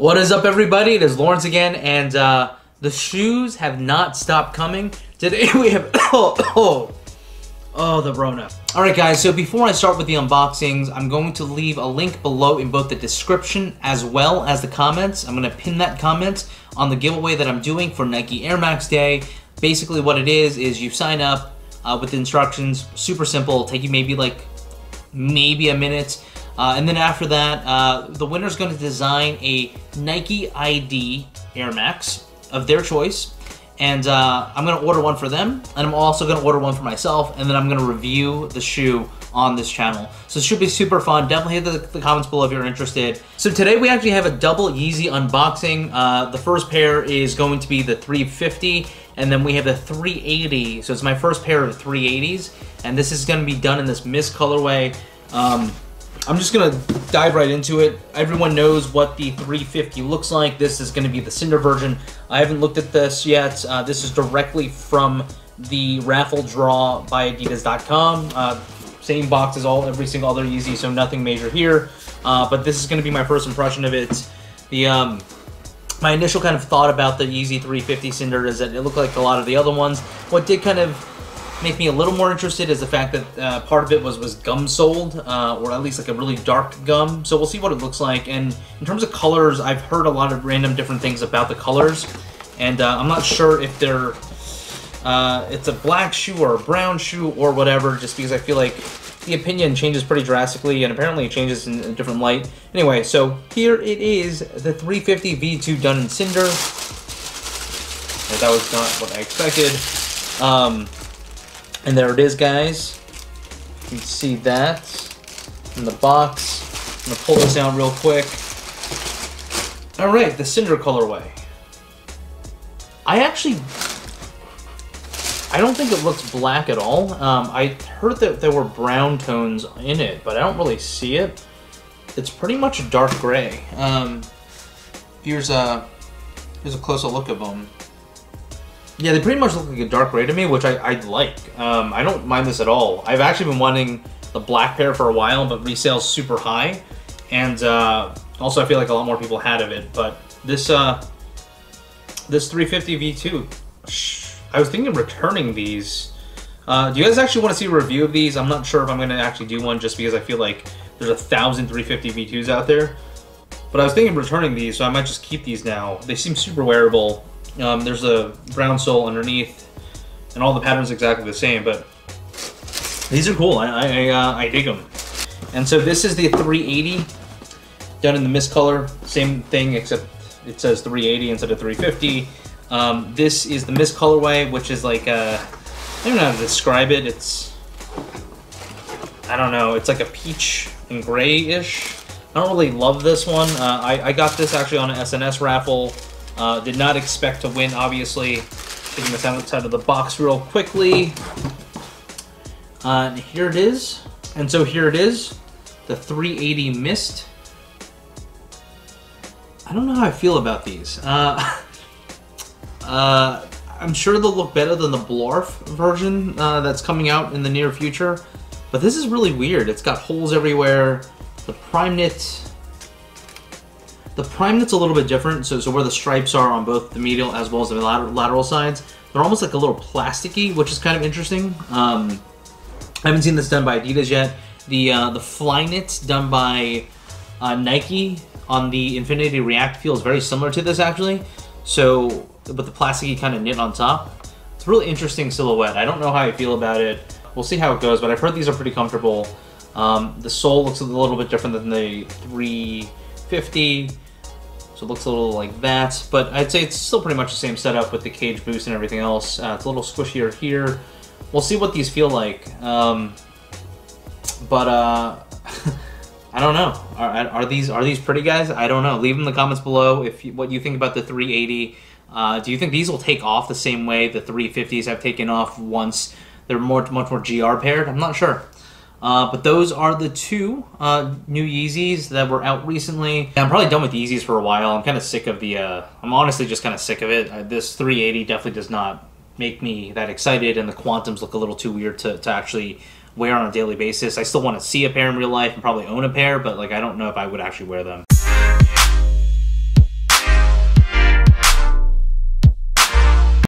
What is up, everybody? It is Lawrence again, and uh, the shoes have not stopped coming. Today we have oh oh oh the Rona. All right, guys. So before I start with the unboxings, I'm going to leave a link below in both the description as well as the comments. I'm going to pin that comment on the giveaway that I'm doing for Nike Air Max Day. Basically, what it is is you sign up uh, with the instructions. Super simple. Take you maybe like maybe a minute. Uh, and then after that, uh, the winner's going to design a Nike ID Air Max of their choice. And uh, I'm going to order one for them, and I'm also going to order one for myself, and then I'm going to review the shoe on this channel. So it should be super fun. Definitely hit the, the, comments below if you're interested. So today we actually have a double Yeezy unboxing. Uh, the first pair is going to be the 350, and then we have the 380. So it's my first pair of 380s, and this is going to be done in this mist colorway. Um, I'm just gonna dive right into it. Everyone knows what the 350 looks like. This is gonna be the Cinder version. I haven't looked at this yet. Uh, this is directly from the raffle draw by Adidas.com. Uh, same box as all every single other Yeezy, so nothing major here. Uh, but this is gonna be my first impression of it. The um, my initial kind of thought about the Yeezy 350 Cinder is that it looked like a lot of the other ones. What did kind of make me a little more interested is the fact that uh, part of it was was gum sole, uh, or at least like a really dark gum. So we'll see what it looks like. And in terms of colors, I've heard a lot of random different things about the colors, and uh, I'm not sure if they're uh, it's a black shoe or a brown shoe or whatever. Just because I feel like the opinion changes pretty drastically, and apparently it changes in a different light. Anyway, so here it is, the 350 V2 done in Cinder. That was not what I expected. Um, and there it is, guys. You can see that in the box. I'm gonna pull this out real quick. All right, the Cinder colorway. I actually, I don't think it looks black at all. Um, I heard that there were brown tones in it, but I don't really see it. It's pretty much dark gray. Um, here's a here's a closer look of them. Yeah, they pretty much look like a dark gray to me, which I, I like. Um, I don't mind this at all. I've actually been wanting the black pair for a while, but resale's super high. And uh, also I feel like a lot more people had of it. But this uh, this 350 V2, I was thinking of returning these. Uh, do you guys actually want to see a review of these? I'm not sure if I'm going to actually do one just because I feel like there's a thousand 350 V2s out there. But I was thinking of returning these, so I might just keep these now. They seem super wearable. Um, there's a brown sole underneath, and all the patterns exactly the same, but these are cool. I, I, uh, I dig them. And so this is the 380, done in the mist color. Same thing, except it says 380 instead of 350. Um, this is the mist colorway, which is like a, I don't know how to describe it. It's, I don't know, it's like a peach and gray-ish. I don't really love this one. Uh, I, I got this actually on an SNS raffle. Uh, did not expect to win, obviously. Taking this outside of the box real quickly. Uh, here it is. And so here it is, the 380 Mist. I don't know how I feel about these. Uh, uh, I'm sure they'll look better than the Blarf version uh, that's coming out in the near future. But this is really weird. It's got holes everywhere. The Prime Knit the prime that's a little bit different, so, so where the stripes are on both the medial as well as the lateral, sides, they're almost like a little plasticky, which is kind of interesting. Um, I haven't seen this done by Adidas yet. The uh, the Flyknit done by uh, Nike on the Infinity React feels very similar to this actually. So, with the plasticky kind of knit on top. It's a really interesting silhouette. I don't know how I feel about it. We'll see how it goes, but I've heard these are pretty comfortable. Um, the sole looks a little bit different than the 350. So it looks a little like that, but I'd say it's still pretty much the same setup with the cage boost and everything else. Uh, it's a little squishier here. We'll see what these feel like. Um, but uh, I don't know. Are, are, these are these pretty guys? I don't know. Leave them in the comments below if you, what you think about the 380. Uh, do you think these will take off the same way the 350s have taken off once they're more much more GR paired? I'm not sure. Uh, but those are the two uh, new Yeezys that were out recently. I'm probably done with Yeezys for a while. I'm kind of sick of the. Uh, I'm honestly just kind of sick of it. This 380 definitely does not make me that excited, and the Quantums look a little too weird to, to actually wear on a daily basis. I still want to see a pair in real life and probably own a pair, but like I don't know if I would actually wear them.